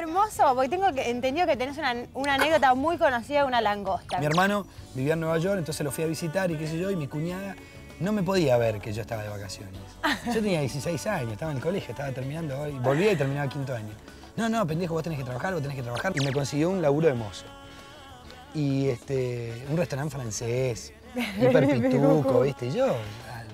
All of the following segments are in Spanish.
hermoso, porque tengo que, entendido que tenés una, una anécdota muy conocida de una langosta. Mi hermano vivía en Nueva York, entonces lo fui a visitar y qué sé yo, y mi cuñada no me podía ver que yo estaba de vacaciones. Yo tenía 16 años, estaba en el colegio, estaba terminando hoy, volvía y terminaba quinto año. No, no, pendejo, vos tenés que trabajar, vos tenés que trabajar. Y me consiguió un laburo de mozo. Y este, un restaurante francés, hiper pituco, ¿viste? Y yo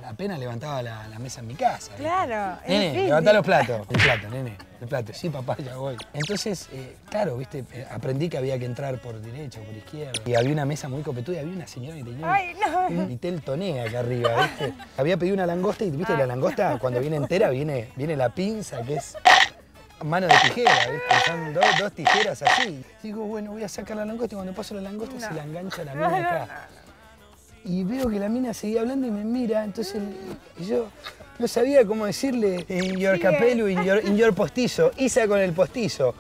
apenas levantaba la, la mesa en mi casa. ¿viste? Claro, Nene, levantá los platos. El plato, nene, el plato. Sí, papá, ya voy. Entonces, eh, claro, viste, Eh, aprendí que había que entrar por derecha o por izquierda. Y había una mesa muy copetuda y había una señora que tenía Ay, no. un vitel toné acá arriba, viste. Había pedido una langosta y, viste, la langosta cuando viene entera viene, viene la pinza, que es mano de tijera, viste. Son dos, dos tijeras así. Digo, bueno, voy a sacar la langosta y cuando paso la langosta se la engancha la mina acá. Y veo que la mina seguía hablando y me mira, entonces yo no sabía cómo decirle in your in your, in your postizo, Isa con el postizo,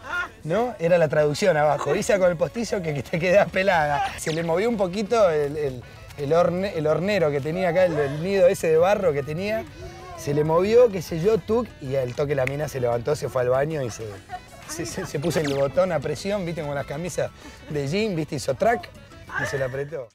¿no? Era la traducción abajo, Isa con el postizo que, que te quedas pelada. Se le movió un poquito el, el- el horne- el hornero que tenía acá, el, el nido ese de barro que tenía, se le movió, qué sé yo, tuc, y al toque la mina se levantó, se fue al baño y se, se, se- se puso el botón a presión, viste, como las camisas de jean, viste, hizo track y se la apretó.